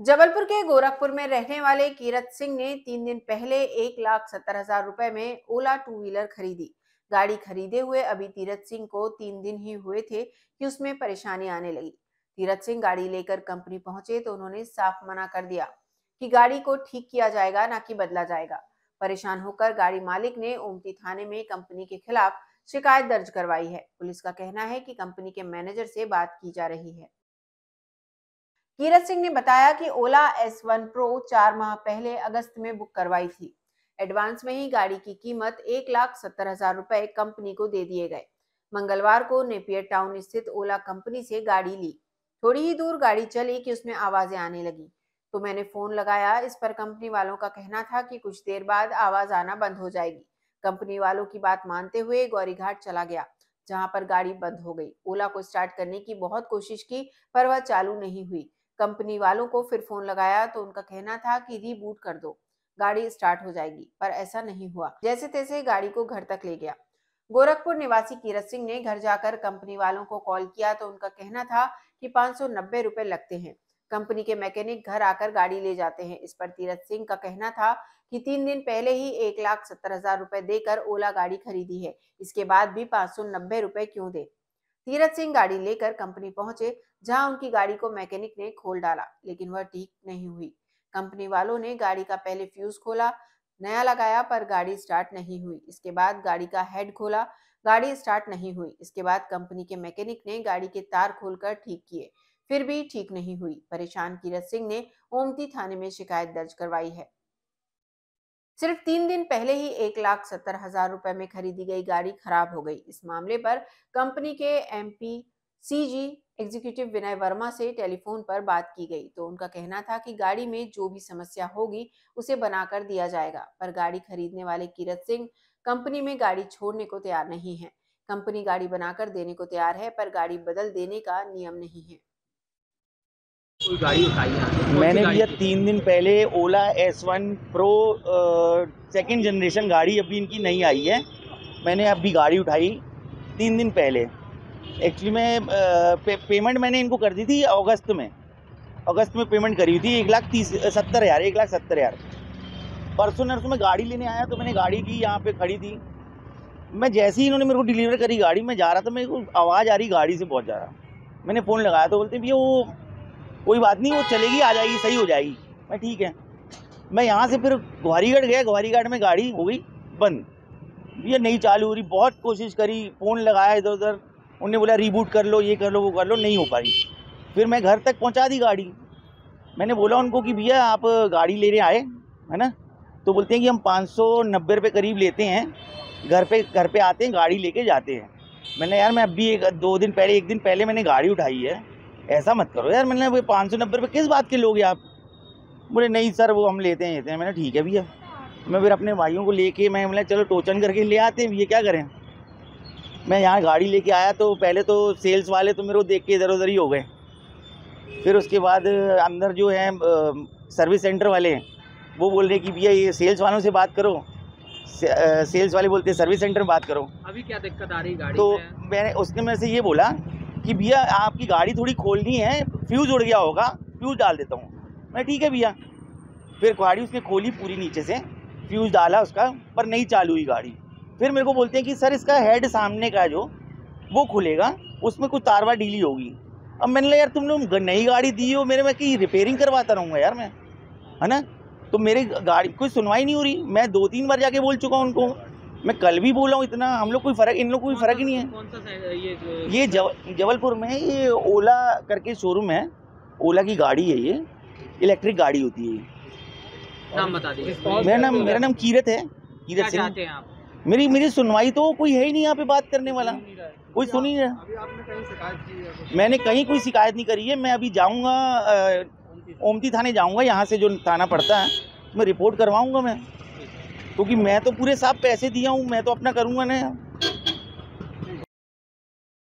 जबलपुर के गोरखपुर में रहने वाले कीरत सिंह ने तीन दिन पहले एक लाख सत्तर हज़ार रुपए में ओला टू व्हीलर खरीदी। गाड़ी खरीदे हुए अभी तीरथ सिंह को तीन दिन ही हुए थे कि उसमें परेशानी आने लगी। तीरथ सिंह गाड़ी लेकर कंपनी पहुँचे तो उन्होंने साफ़ मना कर दिया कि गाड़ी को ठीक किया जाएगा, ना कि बदला जाएगा। परेशान होकर गाड़ी मालिक ने ओमती थाने में कंपनी के खिलाफ शिकायत दर्ज करवाई है। पुलिस का कहना है कि कंपनी के मैनेजर से बात की जा रही है। कीरत सिंह ने बताया कि ओला एस वन प्रो चार माह पहले अगस्त में बुक करवाई थी। एडवांस में ही गाड़ी की कीमत एक लाख सत्तर हज़ार रुपए कंपनी को दे दिए गए। मंगलवार को नेपियर टाउन स्थित ओला कंपनी से गाड़ी ली। थोड़ी ही दूर गाड़ी चली कि उसमें आवाज़ें आने लगी। तो मैंने फ़ोन लगाया। इस पर कंपनी वालों का कहना था कि कुछ देर बाद आवाज़ आना बंद हो जाएगी। कंपनी वालों की बात मानते हुए गौरीघाट चला गया, जहाँ पर गाड़ी बंद हो गई। ओला को स्टार्ट करने की बहुत कोशिश की, पर वह चालू नहीं हुई। कंपनी वालों को फिर फ़ोन लगाया तो उनका कहना था कि रीबूट कर दो, गाड़ी स्टार्ट हो जाएगी, पर ऐसा नहीं हुआ। जैसे तैसे गाड़ी को घर तक ले गया। गोरखपुर निवासी कीरत सिंह ने घर जाकर कंपनी वालों को कॉल किया तो उनका कहना था कि पाँच रुपए लगते हैं। कंपनी के मैकेनिक घर आकर गाड़ी ले जाते हैं। इस पर तीरथ सिंह का कहना था कि तीन दिन पहले ही एक लाख सत्तर हज़ार रुपए देकर ओला गाड़ी खरीदी है। इसके बाद भी पाँच सौ नब्बे रुपए क्यों दे? तीरथ सिंह गाड़ी लेकर कंपनी पहुँचे जहाँ उनकी गाड़ी को मैकेनिक ने खोल डाला, लेकिन वह ठीक नहीं हुई। कंपनी वालों ने गाड़ी का पहले फ्यूज खोला, नया लगाया, पर गाड़ी स्टार्ट नहीं हुई। इसके बाद गाड़ी का हेड खोला, गाड़ी स्टार्ट नहीं हुई। इसके बाद कंपनी के मैकेनिक ने गाड़ी के तार खोलकर ठीक किए, फिर भी ठीक नहीं हुई। परेशान कीरत सिंह ने ओमती थाने में शिकायत दर्ज करवाई है। सिर्फ़ तीन दिन पहले ही एक लाख सत्तर हज़ार रुपए में खरीदी गई गाड़ी खराब हो गई। इस मामले पर कंपनी के MP CG executive Vinay Verma से टेलीफोन पर बात की गई। तो उनका कहना था कि गाड़ी में जो भी समस्या होगी, उसे बनाकर दिया जाएगा, पर गाड़ी खरीदने वाले कीरत सिंह कंपनी में गाड़ी छोड़ने को तैयार नहीं है। कंपनी गाड़ी बनाकर देने को तैयार है, पर गाड़ी बदल देने का नियम नहीं है। उठाई मैंने भैया तीन दिन पहले Ola S one pro second generation गाड़ी अभी इनकी नहीं आई है। मैंने अभी गाड़ी उठाई तीन दिन पहले। एक्चुअली मैं पे, पेमेंट मैंने इनको कर दी थी अगस्त में। अगस्त में पेमेंट करी हुई थी एक लाख तीस सत्तर हज़ार एक लाख सत्तर हज़ार। परसों नरसों में गाड़ी लेने आया तो मैंने गाड़ी की यहाँ पे खड़ी थी। मैं जैसे ही इन्होंने मेरे को डिलीवर करी गाड़ी मैं जा रहा था मेरे को आवाज़ आ रही गाड़ी से बहुत ज़्यादा। मैंने फ़ोन लगाया तो बोलते भैया वो कोई बात नहीं वो चलेगी आ जाएगी सही हो जाएगी। मैं ठीक है। मैं यहाँ से फिर गुहारीगढ़ गया गुहारीगढ़ में गाड़ी हो गई बंद। भैया नहीं चालू हो रही बहुत कोशिश करी फ़ोन लगाया इधर उधर उन्होंने बोला रीबूट कर लो, ये कर लो, वो कर लो, नहीं हो पाई। फिर मैं घर तक पहुँचा दी गाड़ी। मैंने बोला उनको कि, भैया, आप गाड़ी लेने आए, है ना? तो बोलते हैं कि, हम पाँच सौ नब्बे रुपये करीब लेते हैं, घर पे घर पे आते हैं, गाड़ी लेके जाते हैं। मैंने यार, मैं अभी एक, दो दिन पहले, एक दिन पहले मैंने गाड़ी उठाई है, ऐसा मत करो यार। मैंने वो पाँच सौ नब्बे रुपये किस बात के लोगे आप? बोले, नहीं सर, वो हम लेते हैं लेते हैं। मैंने ठीक है भैया। मैं फिर अपने भाइयों को लेके, मैं बोला, चलो टोचन करके ले आते हैं, भैया, क्या करें? मैं यहाँ गाड़ी लेके आया तो पहले तो सेल्स वाले तो मेरे को देख के इधर उधर ही हो गए। फिर उसके बाद अंदर जो है सर्विस सेंटर वाले वो बोल रहे कि भैया ये सेल्स वालों से बात करो। से, सेल्स वाले बोलते हैं सर्विस सेंटर में बात करो। अभी क्या दिक्कत आ रही गाड़ी तो? मैंने उसने मेरे से ये बोला कि भैया आपकी गाड़ी थोड़ी खोलनी है फ्यूज़ उड़ गया होगा फ्यूज़ डाल देता हूँ। मैं ठीक है भैया। फिर गाड़ी उसने खोली पूरी नीचे से फ्यूज़ डाला उसका पर नहीं चालू हुई गाड़ी। फिर मेरे को बोलते हैं कि सर इसका हेड सामने का जो वो खुलेगा उसमें कुछ तारवा डीली होगी। अब मैंने यार तुमने नई गाड़ी दी हो मेरे में कि रिपेयरिंग करवाता रहूँगा यार मैं? है ना? तो मेरी गाड़ी कोई सुनवाई नहीं हो रही। मैं दो तीन बार जाके बोल चुका हूँ उनको। मैं कल भी बोला हूँ इतना हम लोग कोई फ़र्क इन लोग कोई फ़र्क ही नहीं है। कौन सा ये ये जब जबलपुर में ये ओला करके शोरूम है। ओला की गाड़ी है ये। इलेक्ट्रिक गाड़ी होती है नाम बता दीजिए। मेरा नाम मेरा नाम कीरत है। कीरत सिंह। हैं मेरी मेरी सुनवाई तो कोई है ही नहीं यहाँ पे बात करने वाला। कोई सुन ही नहीं रहा। मैंने कहीं कोई शिकायत नहीं करी है। मैं अभी जाऊँगा ओमती थाने। जाऊँगा। यहाँ से जो थाना पड़ता है मैं रिपोर्ट करवाऊँगा मैं। क्योंकि मैं तो पूरे साहब पैसे दिया हूँ मैं तो अपना करूँगा ना